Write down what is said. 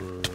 Uh,